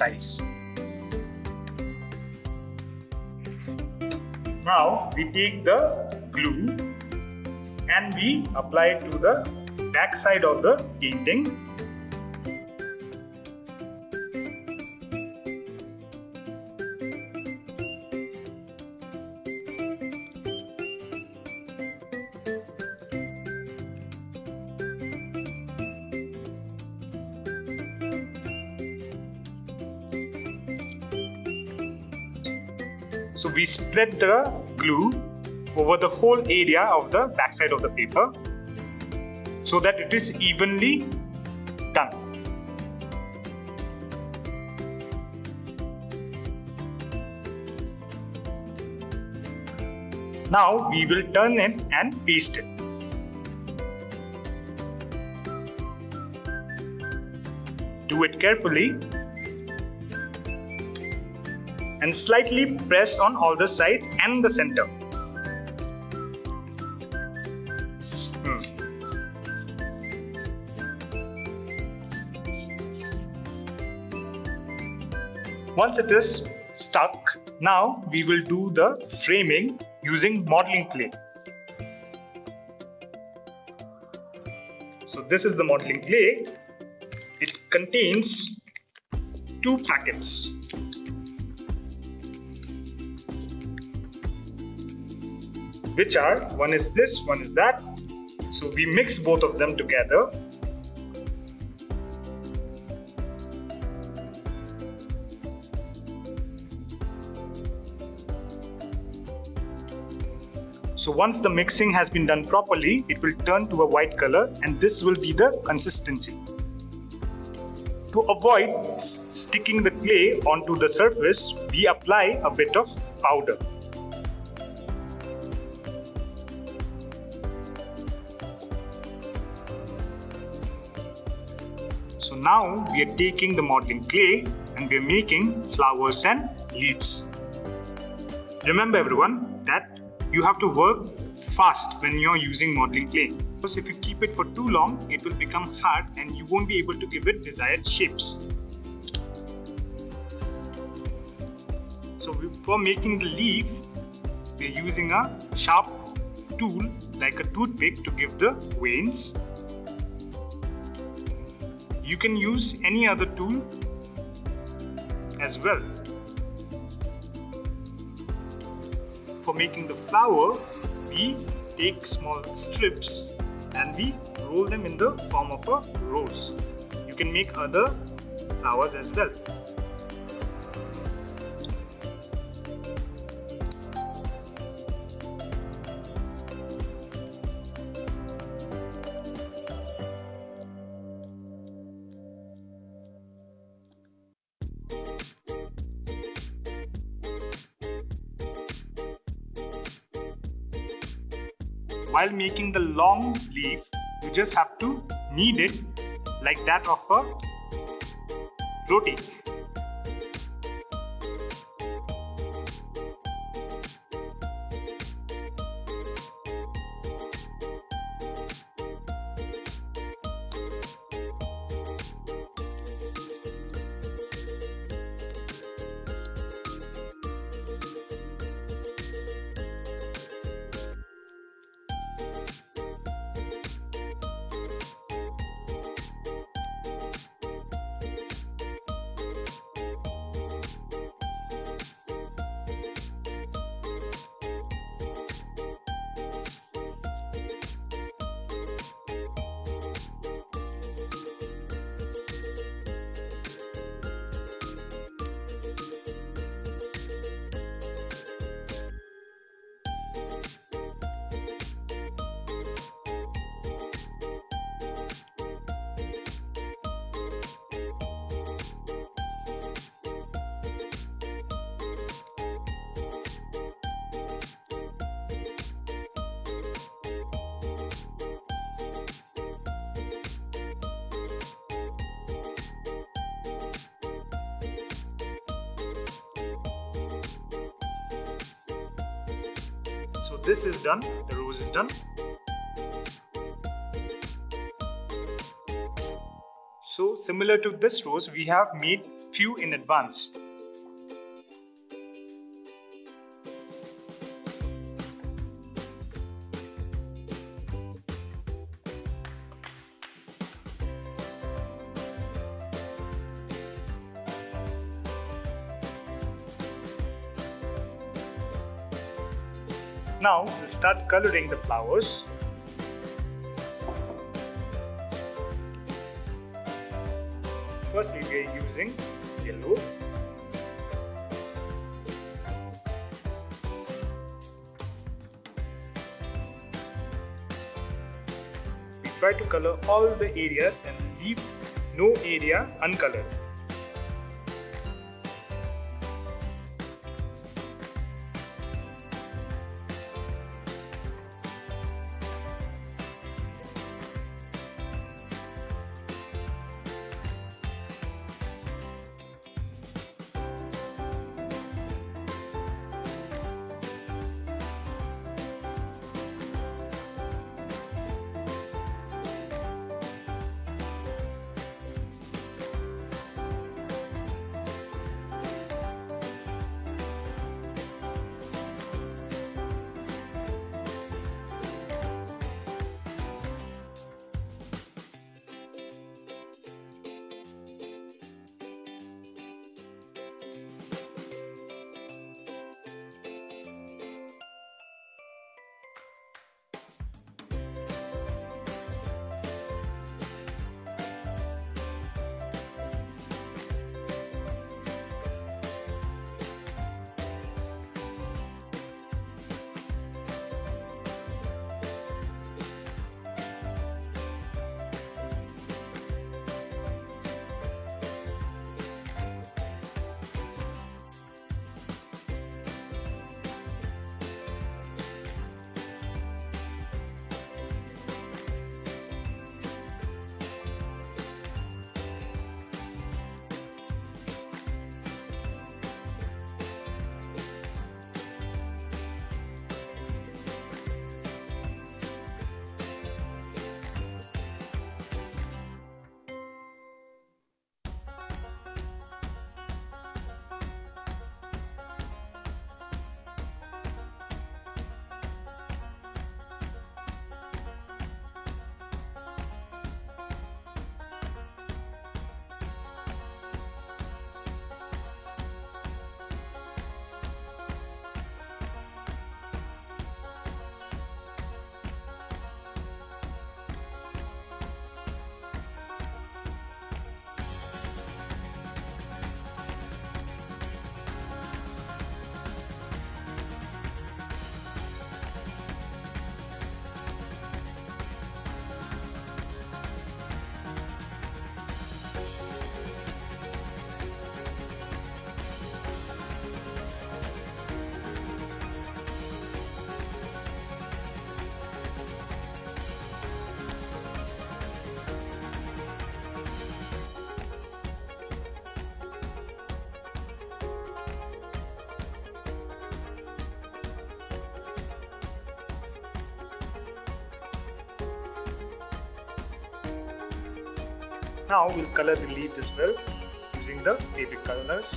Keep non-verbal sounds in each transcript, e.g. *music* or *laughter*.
size. Now we take the glue and we apply it to the back side of the painting we spread the glue over the whole area of the backside of the paper so that it is evenly done. Now we will turn it and paste it. Do it carefully and slightly press on all the sides and the center. Hmm. Once it is stuck, now we will do the framing using modeling clay. So this is the modeling clay. It contains two packets which are one is this, one is that. So we mix both of them together. So once the mixing has been done properly, it will turn to a white color and this will be the consistency. To avoid sticking the clay onto the surface, we apply a bit of powder. Now we are taking the modeling clay and we are making flowers and leaves. Remember everyone that you have to work fast when you're using modeling clay. Because if you keep it for too long, it will become hard and you won't be able to give it desired shapes. So for making the leaf, we're using a sharp tool like a toothpick to give the veins you can use any other tool as well. For making the flower, we take small strips and we roll them in the form of a rose. You can make other flowers as well. While making the long leaf you just have to knead it like that of a roti this is done, the rose is done. So similar to this rose, we have made few in advance. Now we'll start coloring the flowers. Firstly, we are using yellow. We try to color all the areas and leave no area uncolored. Now we'll color the leaves as well using the baby colors.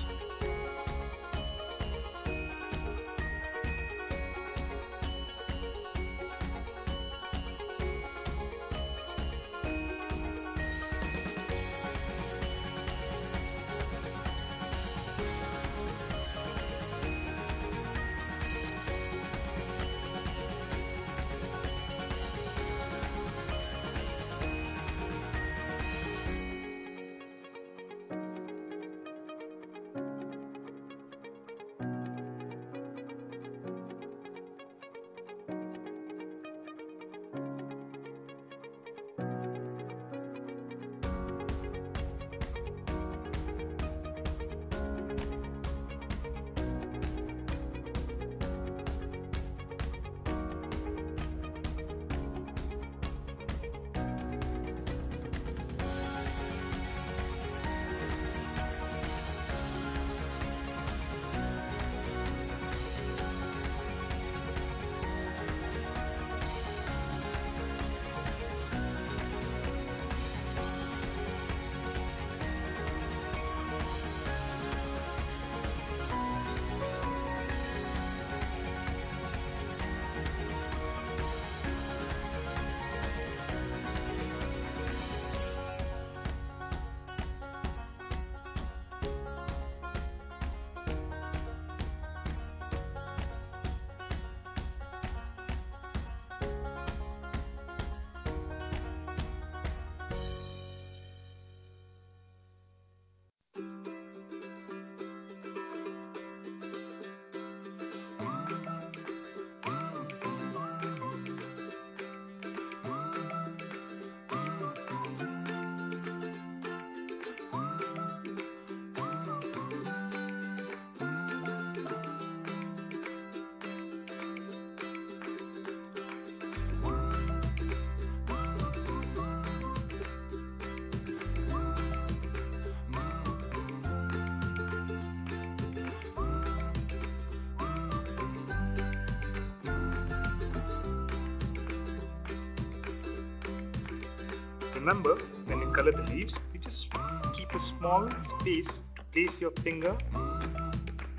Remember when you color the leaves, you just keep a small space to place your finger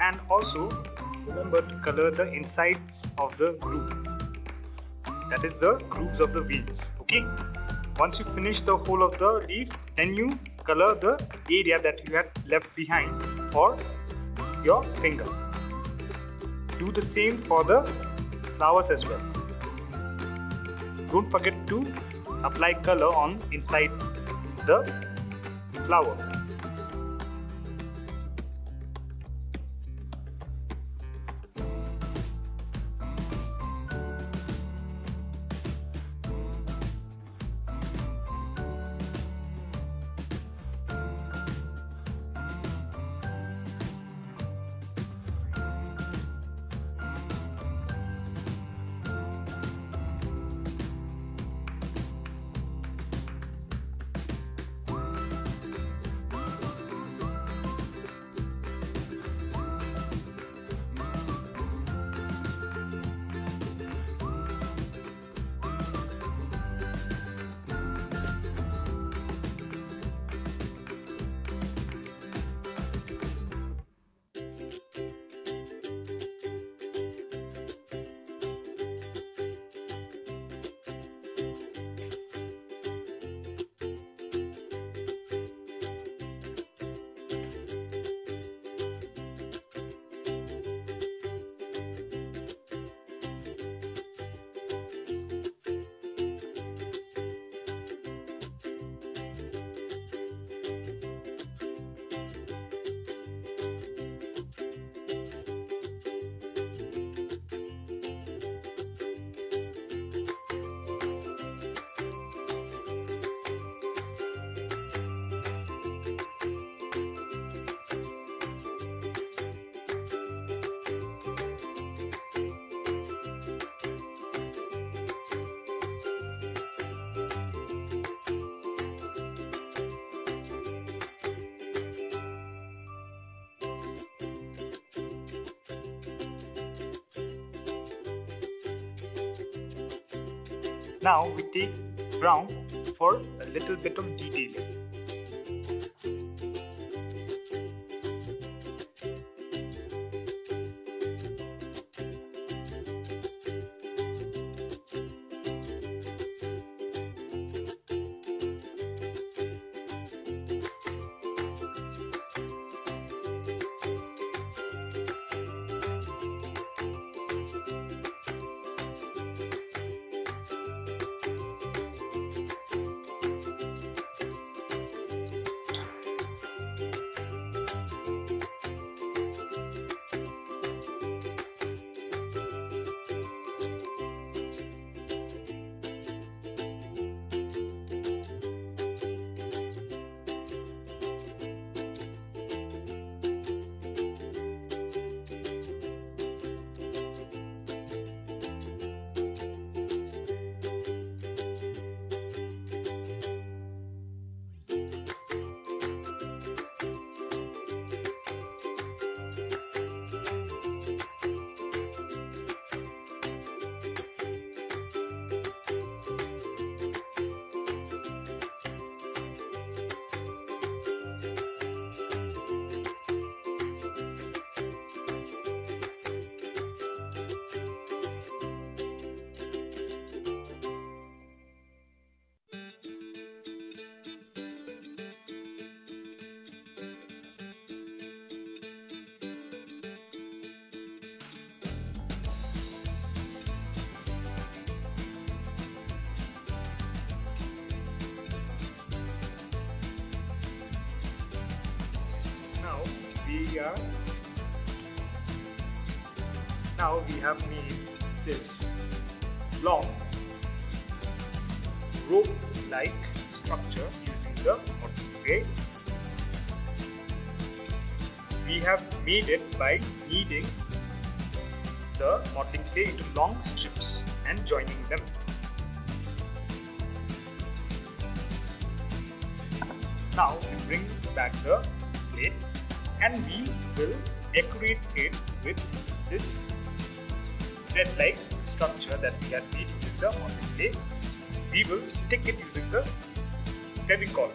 and also remember to color the insides of the groove. That is the grooves of the wheels. Okay. Once you finish the whole of the leaf, then you color the area that you had left behind for your finger. Do the same for the flowers as well. Don't forget to apply color on inside the flower. Now we take brown for a little bit of detailing. Now we have made this long rope like structure using the modeling clay we have made it by kneading the modeling clay into long strips and joining them. Now we bring back the and we will decorate it with this thread-like structure that we have made using the modeling clay. We will stick it using the Fevicol.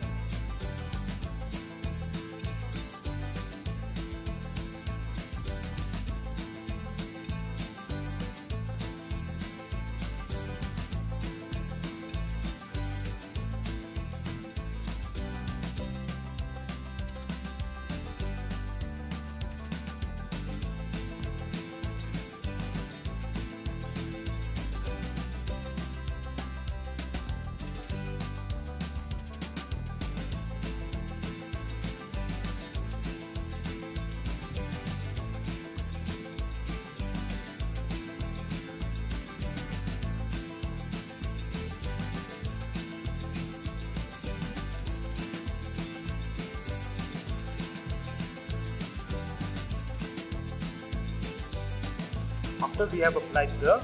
After we have applied the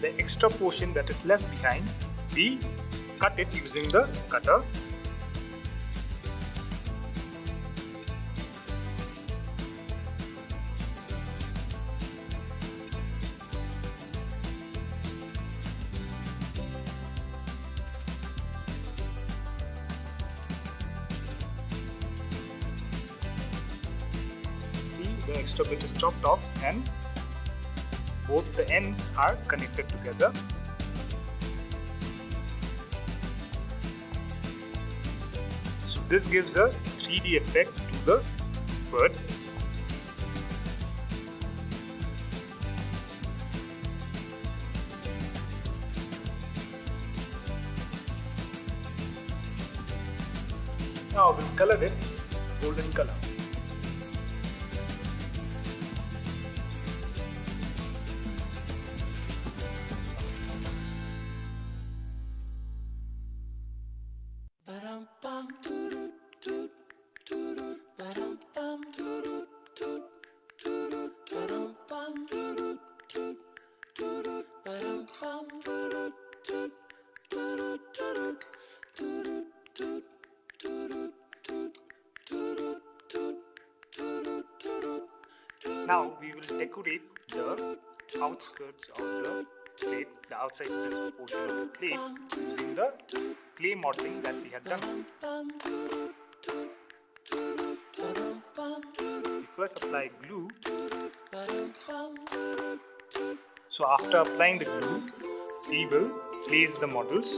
the extra portion that is left behind, we cut it using the cutter. Are connected together. So this gives a 3D effect to the bird. Now we'll color it Now we will decorate the outskirts of the plate, the outside this portion of the plate using the clay modeling that we had done. We first apply glue. So after applying the glue, we will place the models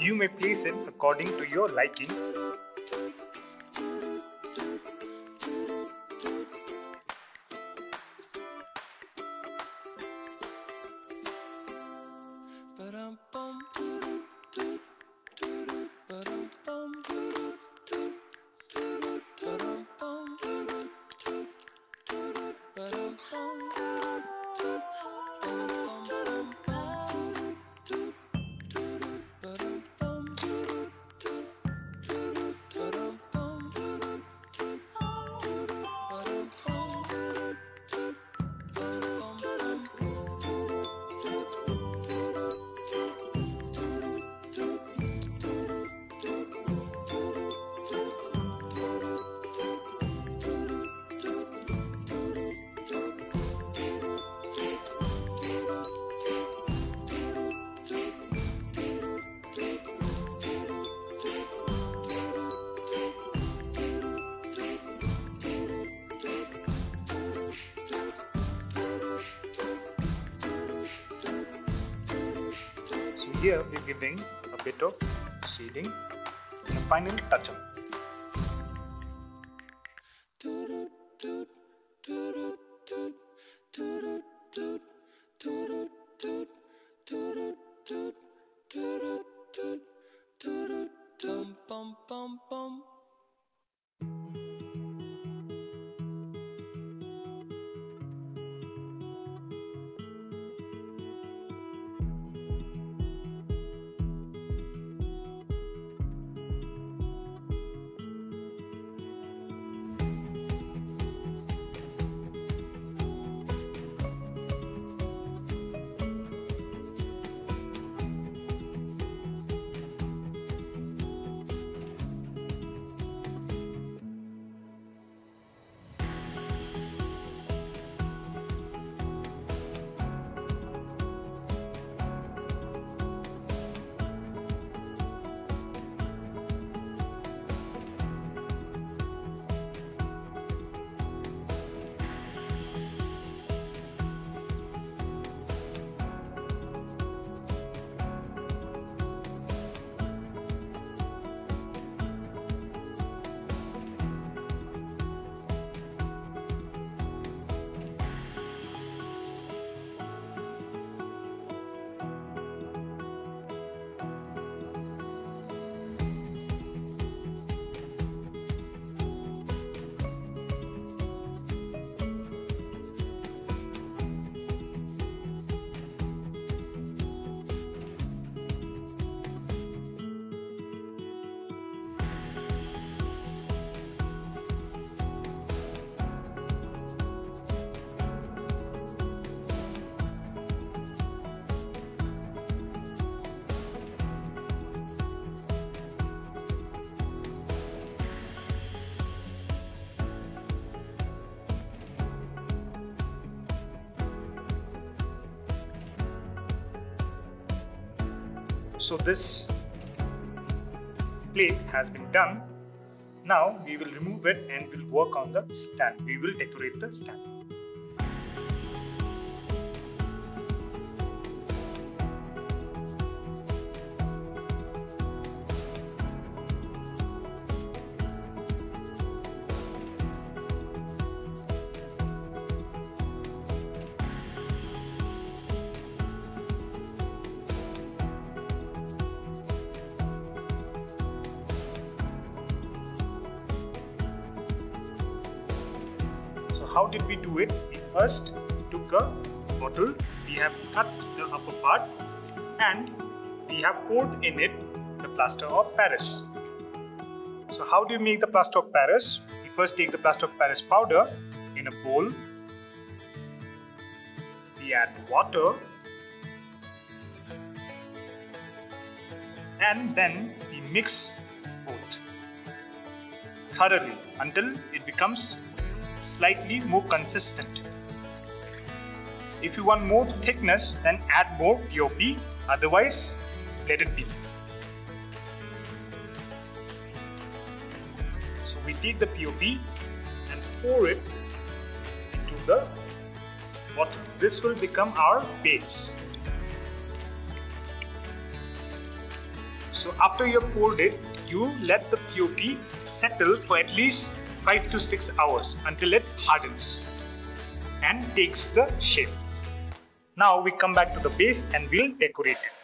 You may place it according to your liking. Here we're giving a bit of shading and a final touch up. So this plate has been done. Now we will remove it and we'll work on the stand. We will decorate the stand how did we do it? We first took a bottle, we have cut the upper part and we have poured in it the plaster of Paris. So how do you make the plaster of Paris? We first take the plaster of Paris powder in a bowl. We add water and then we mix both thoroughly until it becomes slightly more consistent. If you want more thickness, then add more POP, otherwise let it be. So we take the POP and pour it into the bottle. This will become our base. So after you have poured it, you let the POP settle for at least 5 to 6 hours until it hardens and takes the shape. Now we come back to the base and we'll decorate it.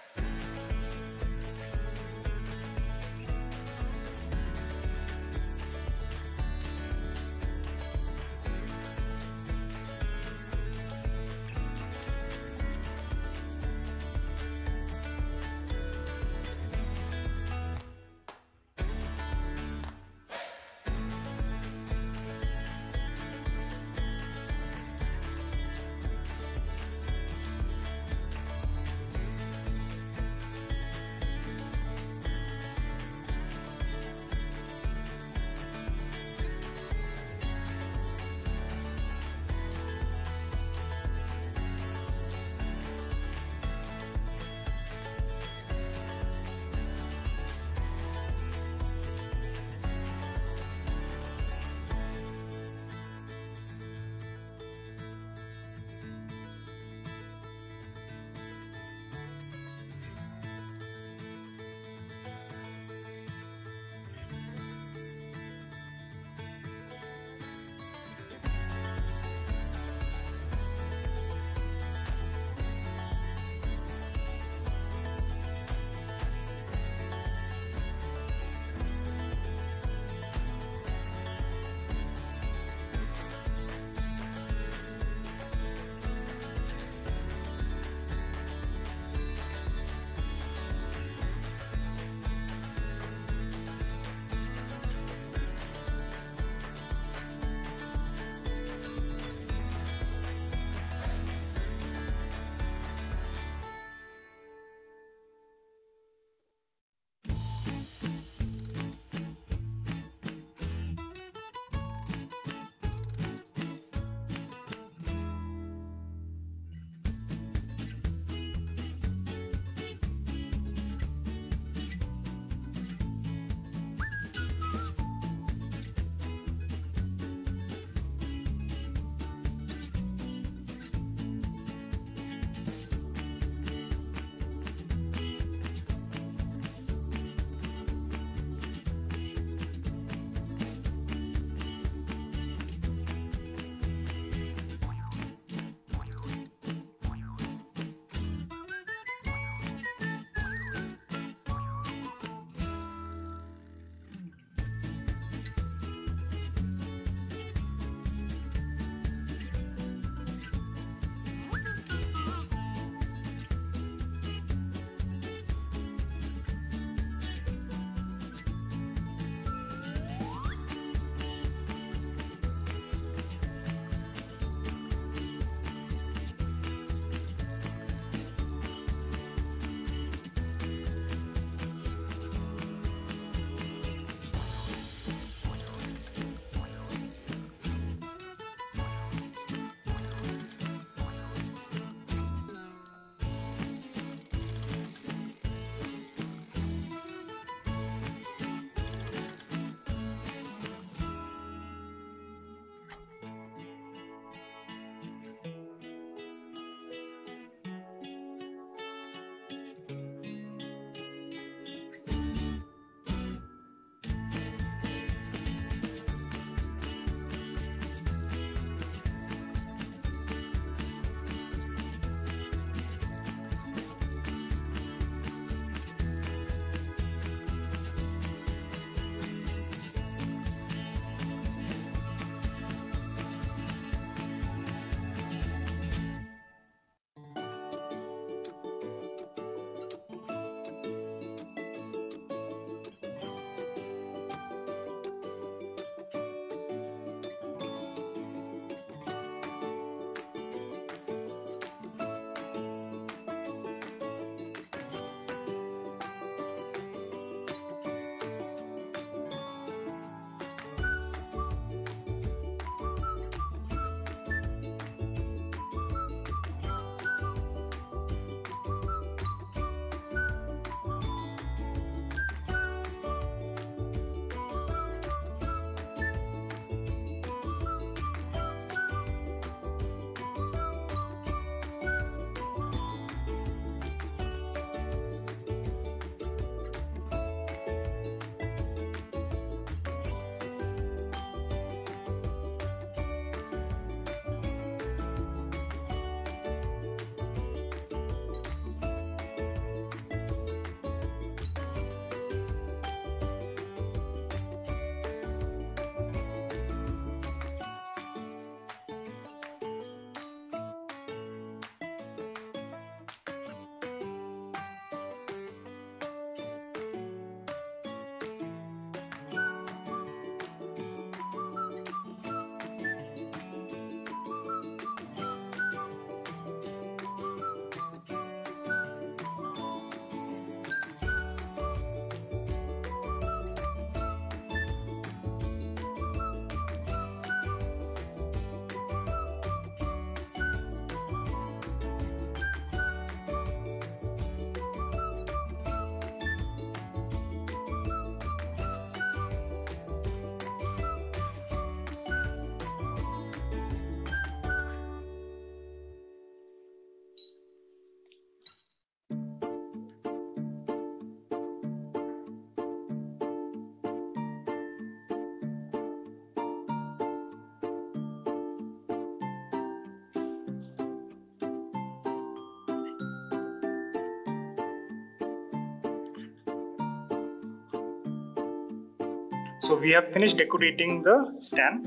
So we have finished decorating the stand.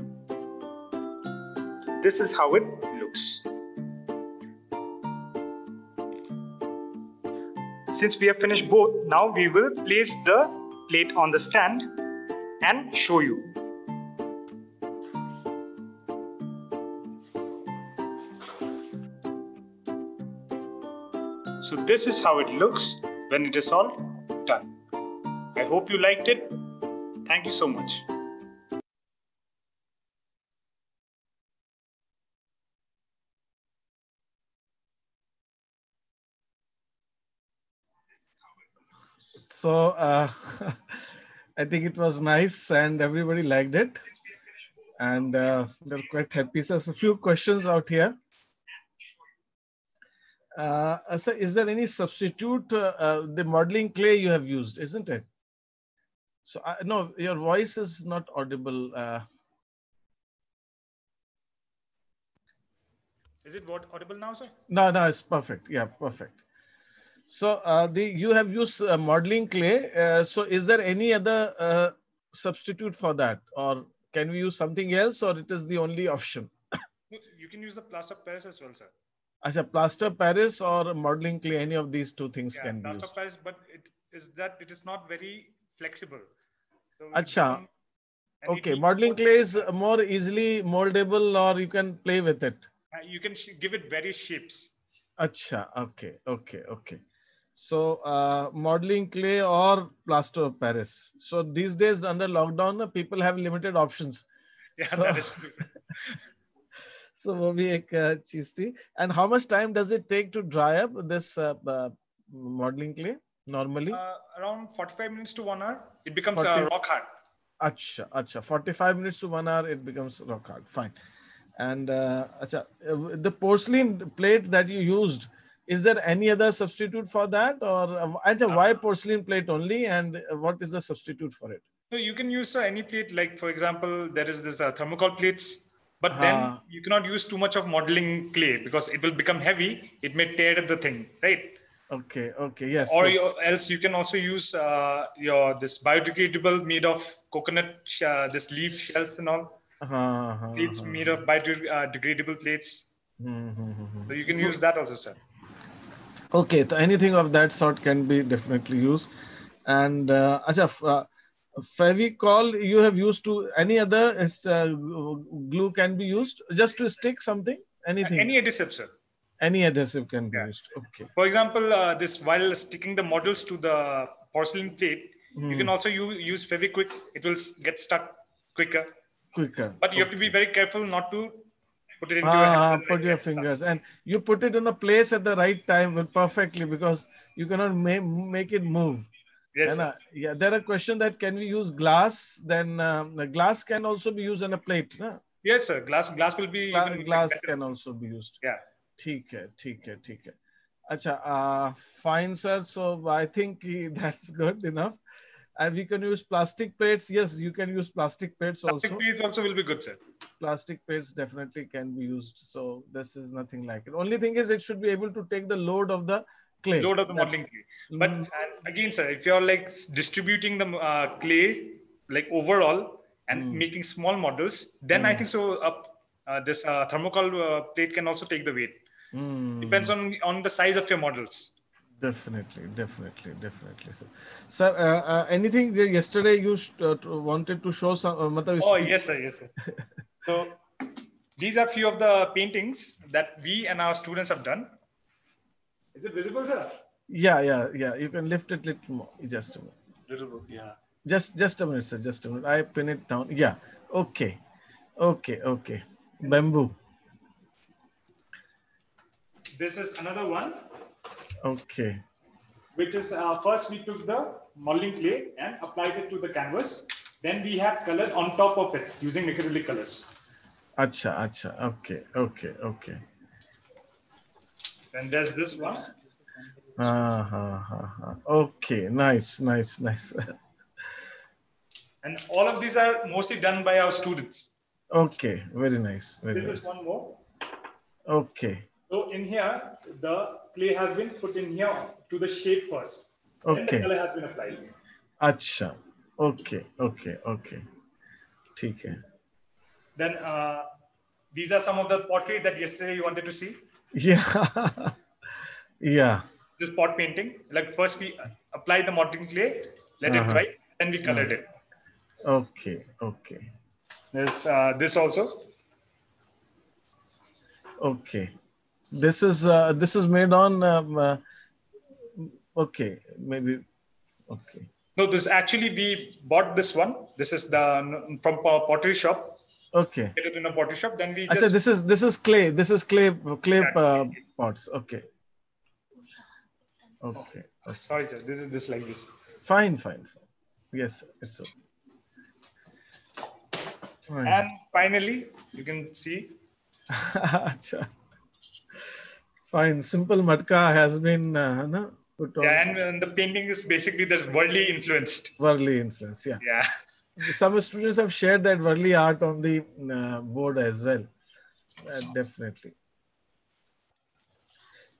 This is how it looks. Since we have finished both, now we will place the plate on the stand and show you. So this is how it looks when it is all done. I hope you liked it. Thank you so much. So uh, *laughs* I think it was nice and everybody liked it. And uh, they're quite happy. So a few questions out here. Uh, so is there any substitute, uh, uh, the modeling clay you have used, isn't it? So I, no, your voice is not audible. Uh, is it what audible now, sir? No, no, it's perfect. Yeah, perfect. So uh, the you have used uh, modeling clay. Uh, so is there any other uh, substitute for that, or can we use something else, or it is the only option? you can use the plaster of Paris as well, sir. As a plaster Paris or modeling clay, any of these two things yeah, can be plaster used. of Paris, but it is that it is not very flexible. So it Acha. become- and it Okay, needs modeling more- clay is more easily moldable, or you can play with it. uh, you can sh- give it various shapes. Acha. Okay. Okay. Okay. So uh, modeling clay or plaster of Paris. So these days under lockdown, uh, people have limited options. *laughs* Yeah, So- that is true. *laughs* sir. So वो भी एक uh, चीज थी. And how much time does it take to dry up this uh, uh, modeling clay Normally? Uh, around 45 minutes to one hour, it becomes 40 uh, rock hard. Acha, acha. 45 minutes to one hour, it becomes rock hard. Fine. And uh, acha, uh, the porcelain plate that you used, is there any other substitute for that? Or uh, acha, why porcelain plate only? And uh, what is the substitute for it? So you can use uh, any plate, like for example, there is this uh, thermocol plates, but then Ah. you cannot use too much of modeling clay because it will become heavy. It may tear the thing, right? Okay, okay, yes. or yes. you, else you can also use uh, your this biodegradable made of coconut, uh, this leaf shells and all. Uh-huh, uh-huh, Plates uh-huh. made of biodegradable plates. Hmm, hmm, hmm, hmm. So you can use that also, sir. Okay, so anything of that sort can be definitely used. And uh, Acha, uh, Fevicol you have used to any other uh, glue can be used just to stick something? Anything? Any adhesive, sir. Any adhesive can be Yeah. used. Okay. For example, uh, this while sticking the models to the porcelain plate, you Hmm, can also use, use Fevikwik. It will s- get stuck quicker. quicker. But you have to be very careful not to put it into your. Ah, and put your get stuck. fingers and you put it in a place at the right time perfectly because you cannot ma- make it move. Yes. And, uh, yeah, there are question that can we use glass? Then um, the glass can also be used on a plate. No? Yes, sir. Glass glass will be Gla- even glass can also be used. Yeah. ठीक है ठीक है ठीक है अच्छा uh, fine sir so I think he- that's good enough and we can use plastic plates yes you can use plastic plates Plastic also plates also will be good, sir. plastic plates definitely can be used so this is nothing like it only thing is it should be able to take the load of the clay Load of the That's- modeling clay. But Mm, uh, again, sir, if you're like s- distributing the uh, clay like overall and Mm. making small models, then I Mm. think so. Up uh, this uh, thermocol uh, plate can also take the weight. mm, Depends on on the size of your models. definitely definitely definitely sir sir uh, uh, anything yesterday you sh- uh, wanted to show some uh, Oh yes, sir. Yes, sir. so these are few of the paintings that we and our students have done. Is it visible, sir? yeah yeah yeah you can lift it little more just a minute Visible. Yeah. Just just a minute, sir. Just a minute. I pin it down. Yeah. Okay. Okay. Okay. Bamboo. This is another one. Okay. which is uh, first we took the modeling clay and applied it to the canvas. Then we had color on top of it using acrylic colors. Acha. Acha. Okay. Okay. Okay. Then there's this one. Ah, ha, ha, ha. Okay. Nice. Nice. Nice. And all of these are mostly done by our students. okay. Very nice. Very This nice. is one more. Okay. So in here, the clay has been put in here to the shape first. Then the Okay. color has been applied. Acha. Okay okay okay ठीक है Then uh, these are some of the pottery that yesterday you wanted to see. yeah *laughs* yeah This pot painting. Like first we apply the modeling clay, let Uh-huh. it dry, then we colored it. okay okay There's uh, this also. okay this is uh, this is made on um, uh, okay maybe okay No, this actually we bought this one. This is the from a pottery shop. okay it in a pottery shop. Then we I just this is this is clay this is clay clay Yeah. uh, pots okay okay sorry sir. This is this like this. fine fine fine yes it's okay Fine. And finally, you can see. *laughs* Fine. Simple matka has been uh, na, put on yeah, and, and the painting is basically the Warli influenced. Warli influence. Yeah. Yeah. *laughs* Some students have shared that Warli art on the uh, board as well. Uh, definitely.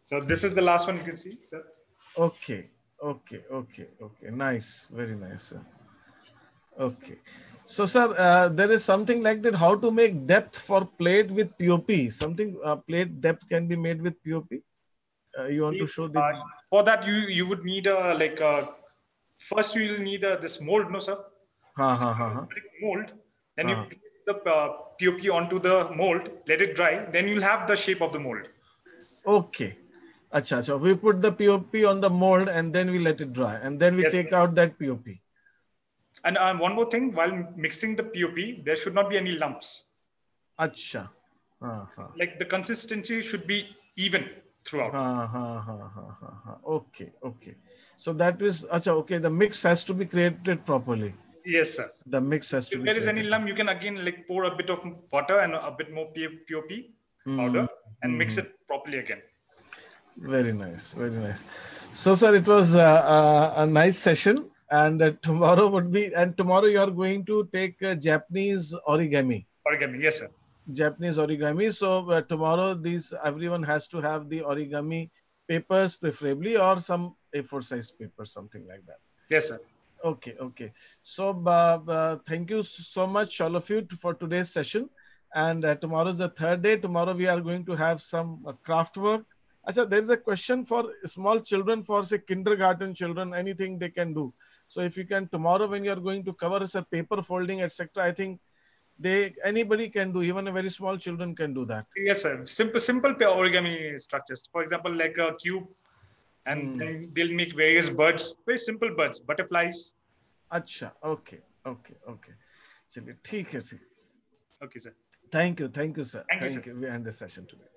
So this is the last one you can see, sir. Okay. Okay. Okay. Okay. Nice. Very nice. Sir. Okay. So, sir, uh, there is something like that. How to make depth for plate with POP? Something uh, plate depth can be made with POP. Uh, you want to show the Uh, for that, you you would need a like a first you will need a, this mold, no sir? ha ha ha ha. Mold. Then Uh-huh. you put the uh, POP onto the mold, let it dry. Then you'll have the shape of the mold. Okay. Acha, acha. We put the POP on the mold and then we let it dry and then we Yes, take sir. out that POP. And uh, one more thing, while mixing the POP, there should not be any lumps. Acha. Ha, ha. Like the consistency should be even throughout. Ha, ha, ha, ha, ha, ha. Okay, okay. So that is, acha, okay, the mix has to be created properly. Yes, sir. The mix has to If be there is any lump, you can again like pour a bit of water and a bit more POP powder and mix it properly again. Very nice, very nice. So, sir, it was uh, uh, a nice session, and uh, tomorrow would be, and tomorrow you are going to take uh, Japanese origami. Origami, yes, sir. Japanese origami. So uh, tomorrow, these everyone has to have the origami papers, preferably, or some A4 size paper, something like that. Yes, sir. Okay, okay. So thank you so much, all of you, for today's session. And uh, tomorrow is the third day. Tomorrow we are going to have some uh, craft work. Achha, there is a question for small children, for say kindergarten children, anything they can do. So if you can tomorrow when you are going to cover a paper folding, etc., I think they anybody can do even a very small children can do that. Yes sir. Simple simple origami structures. For example like a cube and mm. they'll make various birds very simple birds butterflies. Acha okay okay okay. Chaliye theek hai theek. Okay sir. Thank you thank you sir. Thank, thank you, sir. you. We end the session today.